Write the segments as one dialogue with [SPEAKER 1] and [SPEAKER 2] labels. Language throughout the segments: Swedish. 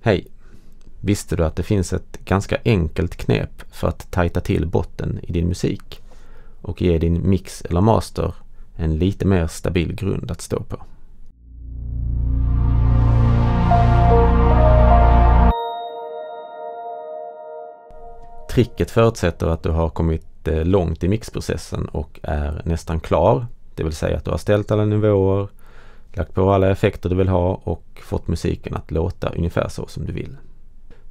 [SPEAKER 1] Hej! Visste du att det finns ett ganska enkelt knep för att tajta till botten i din musik och ge din mix eller master en lite mer stabil grund att stå på? Tricket förutsätter att du har kommit eh, långt i mixprocessen och är nästan klar. Det vill säga att du har ställt alla nivåer, lagt på alla effekter du vill ha och fått musiken att låta ungefär så som du vill.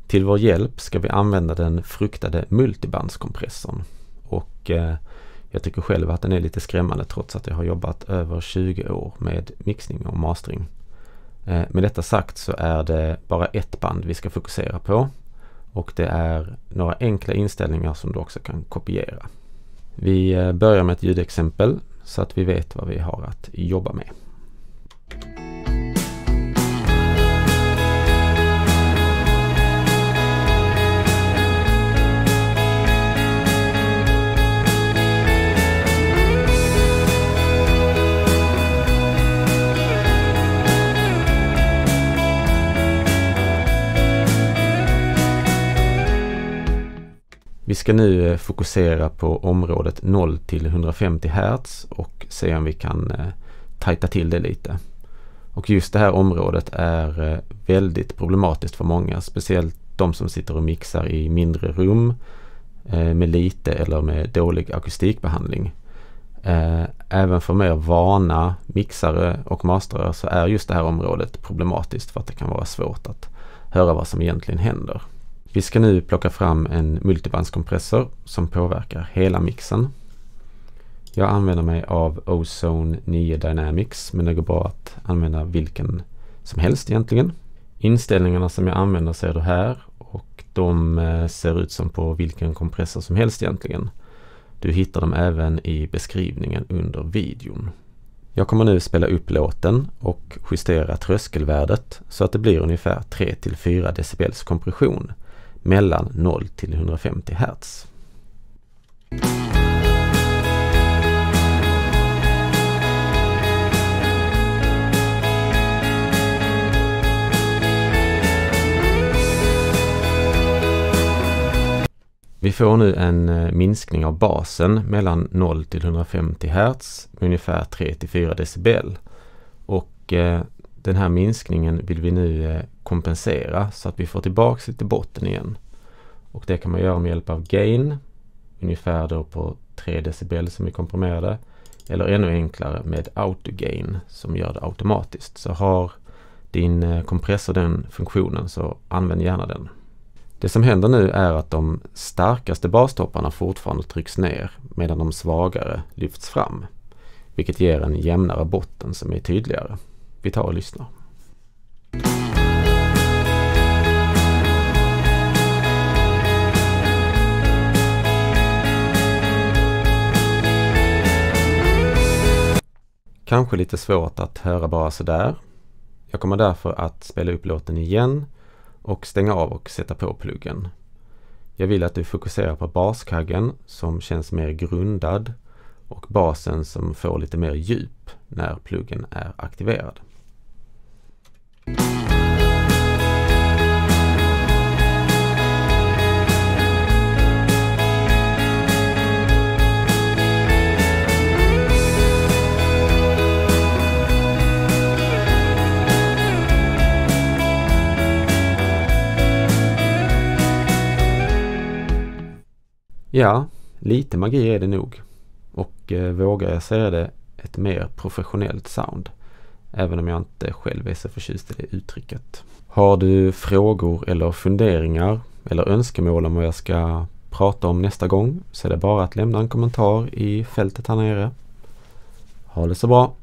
[SPEAKER 1] Till vår hjälp ska vi använda den fruktade multibandskompressorn. Och eh, jag tycker själv att den är lite skrämmande trots att jag har jobbat över 20 år med mixning och mastering. Eh, med detta sagt så är det bara ett band vi ska fokusera på och det är några enkla inställningar som du också kan kopiera. Vi eh, börjar med ett ljudexempel så att vi vet vad vi har att jobba med. Vi ska nu eh, fokusera på området 0 till 150 Hz och se om vi kan eh, tajta till det lite. Och just det här området är eh, väldigt problematiskt för många, speciellt de som sitter och mixar i mindre rum med lite eller med dålig akustikbehandling. Även för mer vana mixare och mastrare så är just det här området problematiskt för att det kan vara svårt att höra vad som egentligen händer. Vi ska nu plocka fram en multibandskompressor som påverkar hela mixen. Jag använder mig av Ozone 9 Dynamics men det går bra att använda vilken som helst egentligen. Inställningarna som jag använder ser du här och de eh, ser ut som på vilken kompressor som helst egentligen. Du hittar dem även i beskrivningen under videon. Jag kommer nu spela upp låten och justera tröskelvärdet så att det blir ungefär 3-4 decibels kompression mellan 0 till 150 Hz. Vi får nu en eh, minskning av basen mellan 0 till 150 Hz med ungefär 3 till 4 decibel. Och eh, den här minskningen vill vi nu eh, kompensera så att vi får tillbaks lite botten igen. Och det kan man göra med hjälp av gain, ungefär då på 3 decibel som vi komprimerade. Eller ännu enklare med autogain som gör det automatiskt. Så har din eh, kompressor den funktionen så använd gärna den. Det som händer nu är att de starkaste bastopparna fortfarande trycks ner medan de svagare lyfts fram. Vilket ger en jämnare botten som är tydligare. Vi tar och lyssnar. Kanske lite svårt att höra bara sådär. Jag kommer därför att spela upp låten igen och stänga av och sätta på pluggen. Jag vill att du fokuserar på baskaggen som känns mer grundad och basen som får lite mer djup när pluggen är aktiverad. Ja, lite magi är det nog. Och eh, vågar jag säga det, ett mer professionellt sound. Även om jag inte själv är så förtjust i det uttrycket. Har du frågor eller funderingar eller önskemål om vad jag ska prata om nästa gång så är det bara att lämna en kommentar i fältet här nere. Ha det så bra!